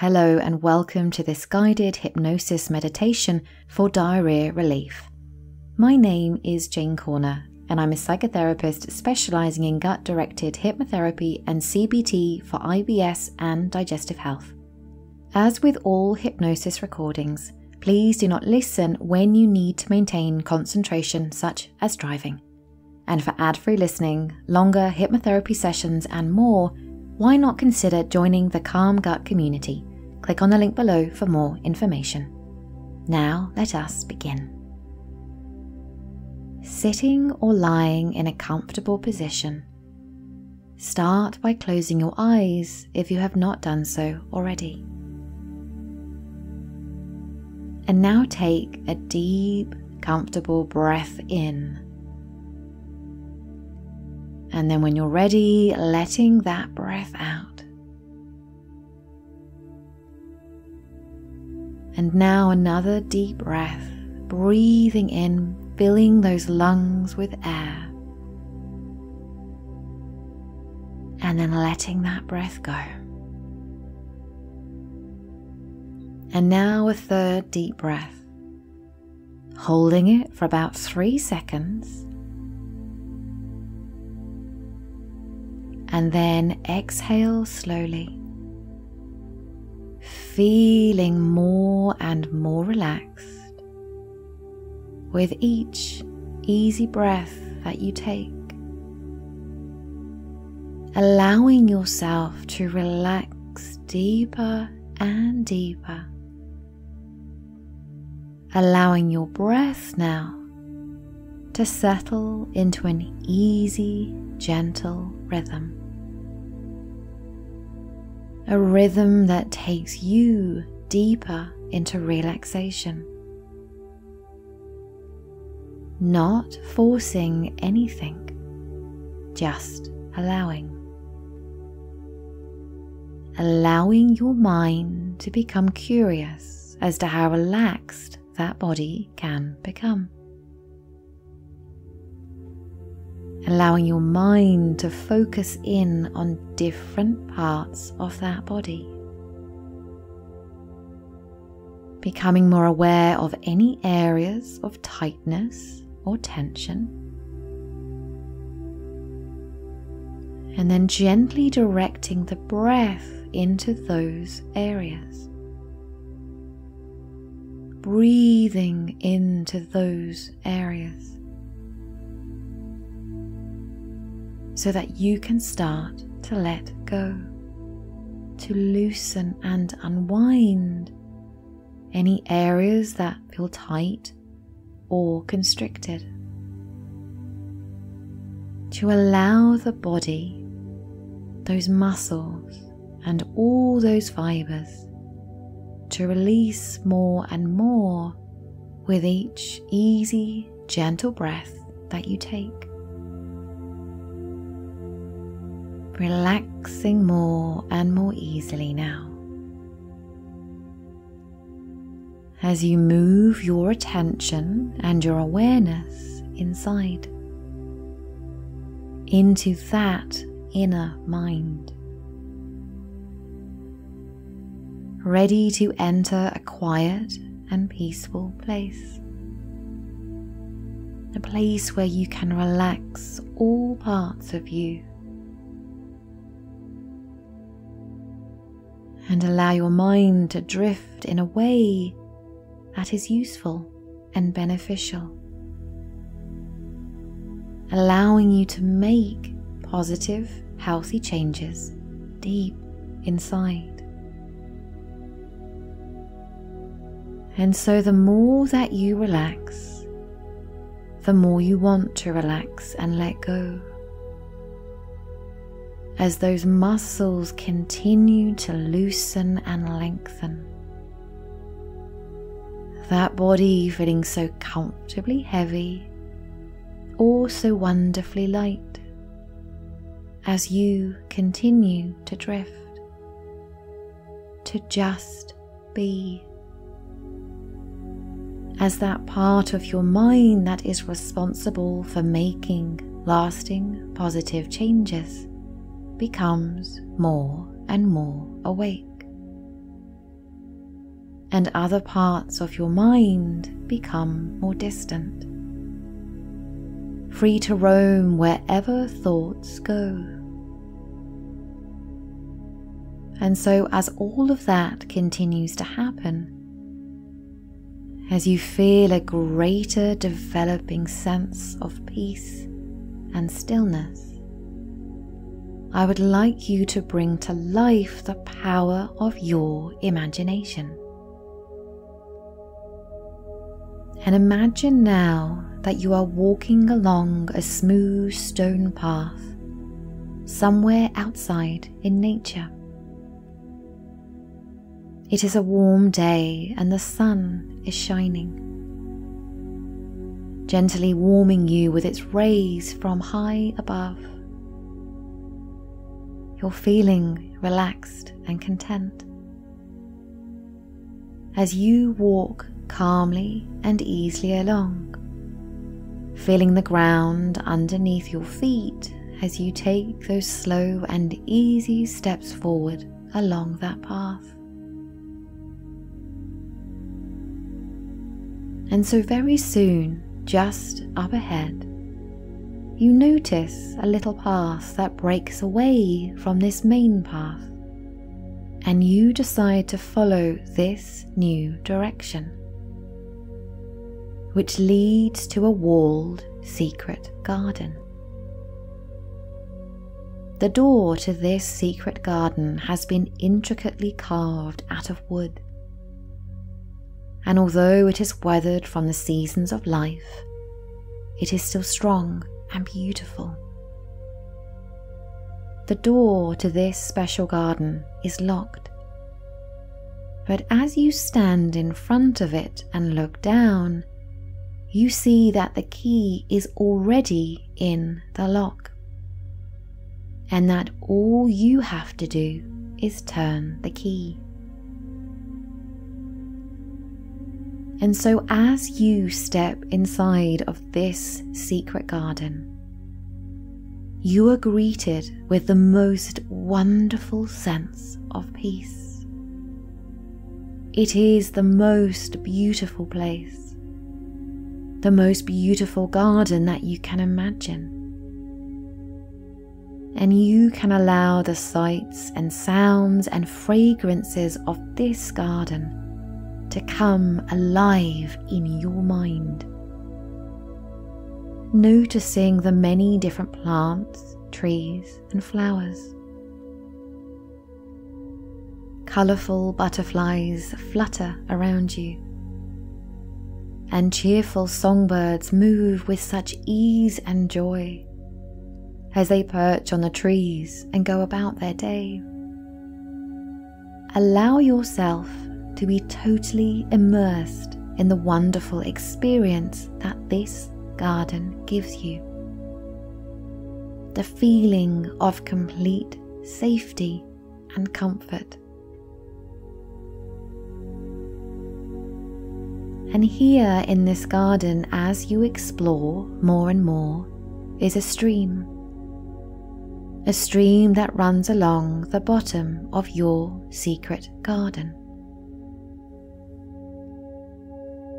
Hello, and welcome to this guided hypnosis meditation for diarrhea relief. My name is Jayne Corner, and I'm a psychotherapist specializing in gut directed hypnotherapy and CBT for IBS and digestive health. As with all hypnosis recordings, please do not listen when you need to maintain concentration, such as driving. And for ad free listening, longer hypnotherapy sessions, and more, why not consider joining the Calm Gut community? Click on the link below for more information. Now, let us begin. Sitting or lying in a comfortable position. Start by closing your eyes if you have not done so already. And now take a deep, comfortable breath in. And then, when you're ready, letting that breath out. And now another deep breath, breathing in, filling those lungs with air. And then letting that breath go. And now a third deep breath, holding it for about three seconds. And then exhale slowly feeling more and more relaxed with each easy breath that you take. Allowing yourself to relax deeper and deeper. Allowing your breath now to settle into an easy, gentle rhythm a rhythm that takes you deeper into relaxation. Not forcing anything, just allowing. Allowing your mind to become curious as to how relaxed that body can become. Allowing your mind to focus in on different parts of that body. Becoming more aware of any areas of tightness or tension. And then gently directing the breath into those areas. Breathing into those areas. So that you can start to let go, to loosen and unwind any areas that feel tight or constricted. To allow the body, those muscles, and all those fibers to release more and more with each easy, gentle breath that you take. Relaxing more and more easily now. As you move your attention and your awareness inside into that inner mind, ready to enter a quiet and peaceful place. A place where you can relax all parts of you and allow your mind to drift in a way that is useful and beneficial, allowing you to make positive, healthy changes deep inside. And so, the more that you relax, the more you want to relax and let go as those muscles continue to loosen and lengthen. That body feeling so comfortably heavy or so wonderfully light as you continue to drift, to just be. As that part of your mind that is responsible for making lasting positive changes becomes more and more awake. and other parts of your mind become more distant, free to roam wherever thoughts go. And so, as all of that continues to happen, as you feel a greater developing sense of peace and stillness, I would like you to bring to life the power of your imagination. And imagine now that you are walking along a smooth stone path somewhere outside in nature. It is a warm day and the sun is shining, gently warming you with its rays from high above. You're feeling relaxed and content. As you walk calmly and easily along, feeling the ground underneath your feet as you take those slow and easy steps forward along that path. And so, very soon, just up ahead, you notice a little path that breaks away from this main path, and you decide to follow this new direction, which leads to a walled secret garden. The door to this secret garden has been intricately carved out of wood and although it is weathered from the seasons of life, it is still strong and beautiful. The door to this special garden is locked, but as you stand in front of it and look down, you see that the key is already in the lock, and that all you have to do is turn the key. And so, as you step inside of this secret garden, you are greeted with the most wonderful sense of peace. It is the most beautiful place, the most beautiful garden that you can imagine. And you can allow the sights and sounds and fragrances of this garden to come alive in your mind. Noticing the many different plants, trees, and flowers. Colourful butterflies flutter around you, and cheerful songbirds move with such ease and joy as they perch on the trees and go about their day. Allow yourself to be totally immersed in the wonderful experience that this garden gives you. The feeling of complete safety and comfort. And here in this garden, as you explore more and more, is a stream. A stream that runs along the bottom of your secret garden.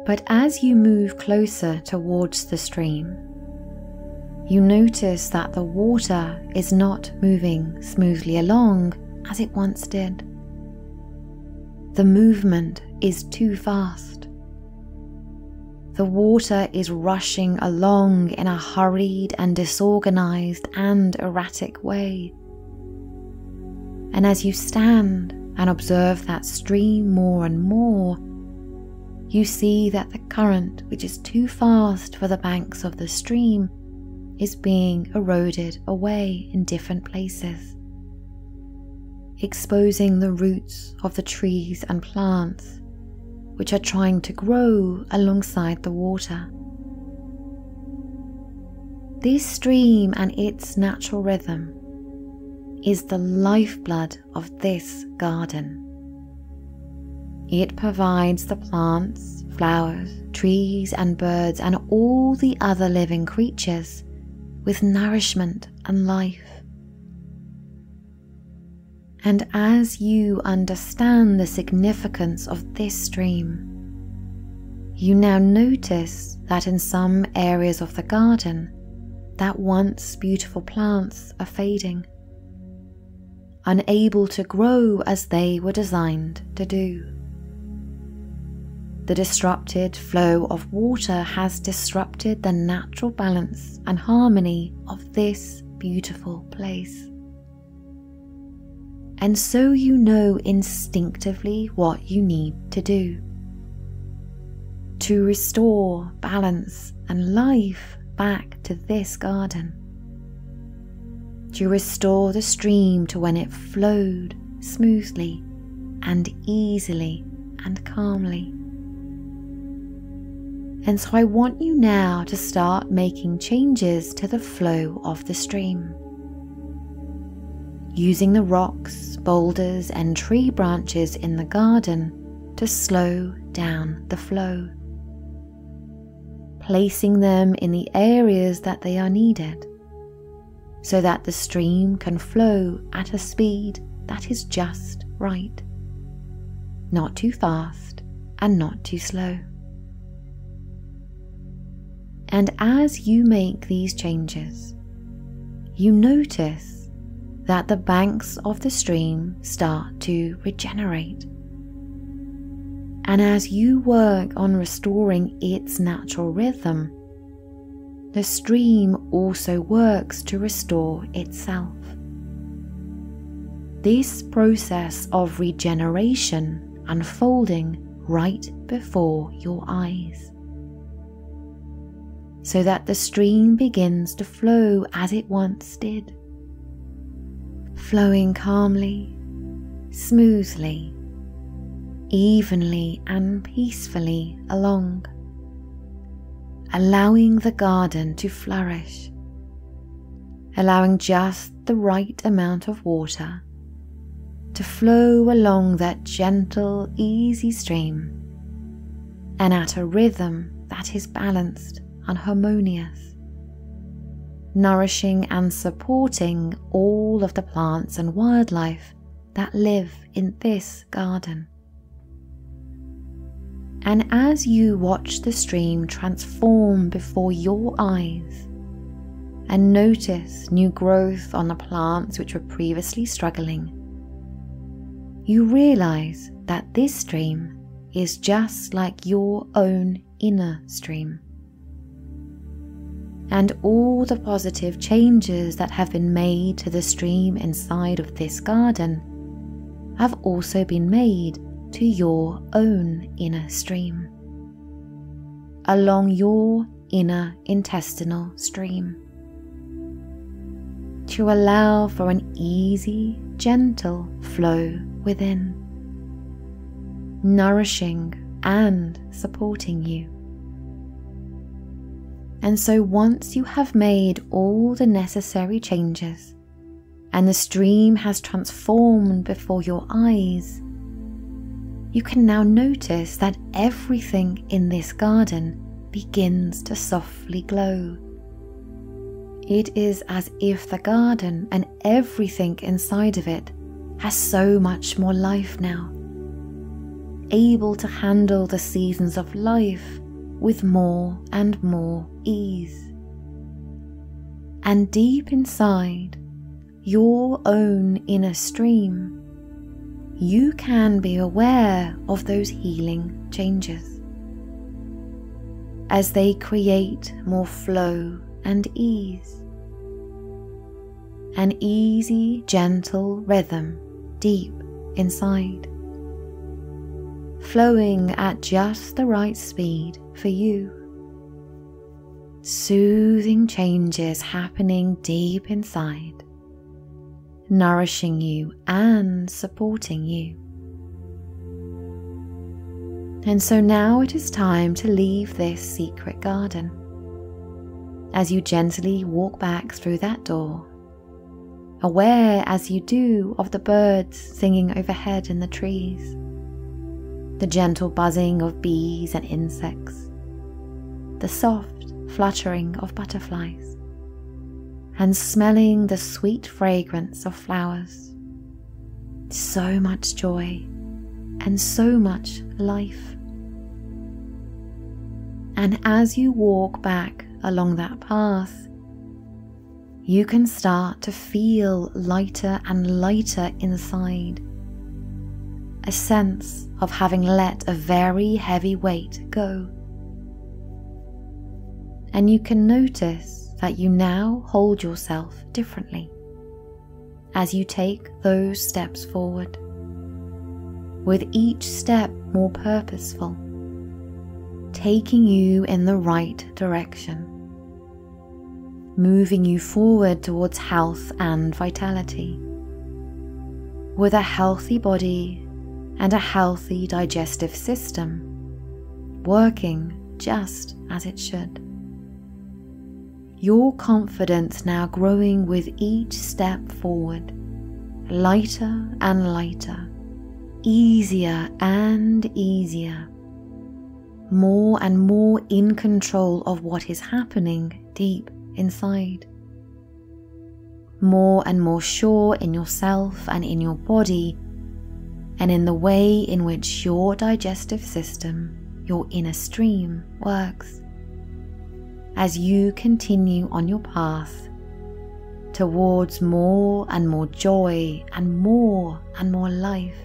But as you move closer towards the stream, you notice that the water is not moving smoothly along as it once did. The movement is too fast. The water is rushing along in a hurried and disorganized and erratic way. And as you stand and observe that stream more and more, you see that the current, which is too fast for the banks of the stream, is being eroded away in different places, exposing the roots of the trees and plants which are trying to grow alongside the water. This stream and its natural rhythm is the lifeblood of this garden. It provides the plants, flowers, trees, and birds, and all the other living creatures with nourishment and life. And as you understand the significance of this stream, you now notice that in some areas of the garden, that once beautiful plants are fading, unable to grow as they were designed to do. The disrupted flow of water has disrupted the natural balance and harmony of this beautiful place. And so you know instinctively what you need to do to restore balance and life back to this garden. To restore the stream to when it flowed smoothly and easily and calmly. And so I want you now to start making changes to the flow of the stream. Using the rocks, boulders, and tree branches in the garden to slow down the flow placing them in the areas that they are needed so that the stream can flow at a speed that is just right, not too fast and not too slow. And as you make these changes, you notice that the banks of the stream start to regenerate and as you work on restoring its natural rhythm, the stream also works to restore itself. This process of regeneration unfolding right before your eyes. So that the stream begins to flow as it once did, flowing calmly, smoothly, evenly and peacefully along, allowing the garden to flourish, allowing just the right amount of water to flow along that gentle, easy stream and at a rhythm that is balanced and harmonious, nourishing and supporting all of the plants and wildlife that live in this garden. And as you watch the stream transform before your eyes and notice new growth on the plants which were previously struggling, you realize that this stream is just like your own inner stream. And all the positive changes that have been made to the stream inside of this garden have also been made to your own inner stream, along your inner intestinal stream, to allow for an easy, gentle flow within, nourishing and supporting you. And so, once you have made all the necessary changes and the stream has transformed before your eyes, you can now notice that everything in this garden begins to softly glow. It is as if the garden and everything inside of it has so much more life now, able to handle the seasons of life with more and more ease. And deep inside, your own inner stream you can be aware of those healing changes as they create more flow and ease. An easy, gentle rhythm deep inside, flowing at just the right speed for you. Soothing changes happening deep inside nourishing you and supporting you. And so now it is time to leave this secret garden. As you gently walk back through that door, aware as you do of the birds singing overhead in the trees, the gentle buzzing of bees and insects, the soft fluttering of butterflies and smelling the sweet fragrance of flowers. so much joy, and so much life. And as you walk back along that path, you can start to feel lighter and lighter inside. A sense of having let a very heavy weight go. And you can notice that you now hold yourself differently as you take those steps forward, with each step more purposeful, taking you in the right direction, moving you forward towards health and vitality. With a healthy body and a healthy digestive system, working just as it should your confidence now growing with each step forward, lighter and lighter, easier and easier, more and more in control of what is happening deep inside, more and more sure in yourself and in your body, and in the way in which your digestive system, your inner stream, works as you continue on your path towards more and more joy and more and more life.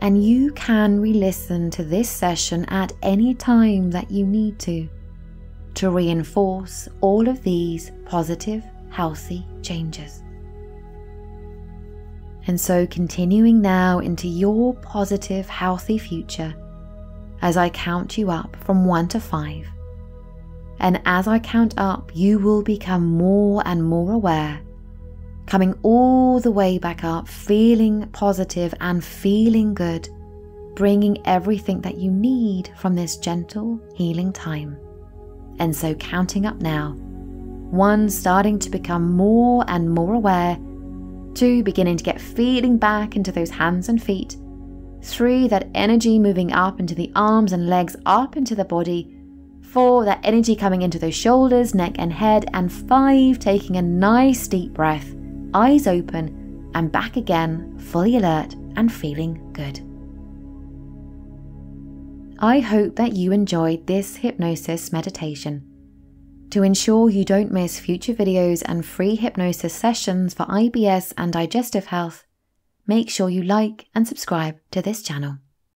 And you can re listen to this session at any time that you need to to reinforce all of these positive, healthy changes. And so, continuing now into your positive, healthy future as I count you up from 1 to 5 and as I count up, you will become more and more aware, coming all the way back up, feeling positive and feeling good, bringing everything that you need from this gentle healing time. And so, counting up now, one starting to become more and more aware, two beginning to get feeling back into those hands and feet, three that energy moving up into the arms and legs, up into the body Four, that energy coming into those shoulders, neck, and head. And five, taking a nice deep breath, eyes open, and back again, fully alert and feeling good. I hope that you enjoyed this hypnosis meditation. To ensure you don't miss future videos and free hypnosis sessions for IBS and digestive health, make sure you like and subscribe to this channel.